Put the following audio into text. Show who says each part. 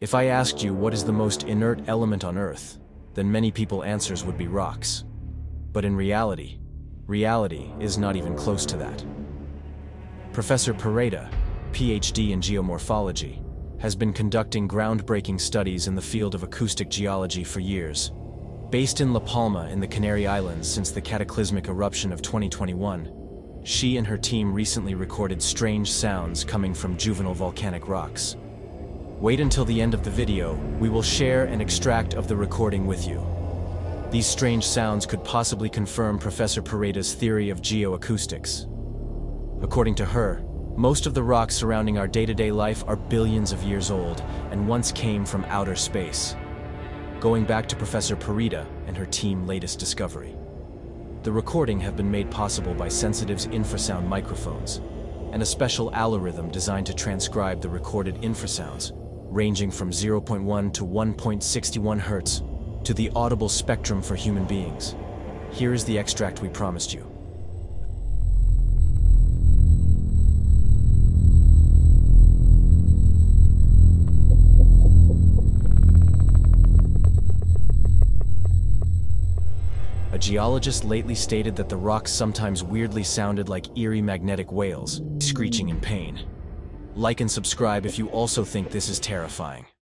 Speaker 1: If I asked you what is the most inert element on Earth, then many people answers would be rocks. But in reality, reality is not even close to that. Professor Pereda, PhD in geomorphology, has been conducting groundbreaking studies in the field of acoustic geology for years. Based in La Palma in the Canary Islands since the cataclysmic eruption of 2021, she and her team recently recorded strange sounds coming from juvenile volcanic rocks. Wait until the end of the video, we will share an extract of the recording with you. These strange sounds could possibly confirm Professor Pereda's theory of geoacoustics. According to her, most of the rocks surrounding our day-to-day life are billions of years old and once came from outer space. Going back to Professor Pereda and her team latest discovery. The recording have been made possible by Sensitive's infrasound microphones and a special algorithm designed to transcribe the recorded infrasounds, ranging from 0.1 to 1.61 hertz to the audible spectrum for human beings. Here is the extract we promised you. A geologist lately stated that the rocks sometimes weirdly sounded like eerie magnetic whales, screeching in pain. Like and subscribe if you also think this is terrifying.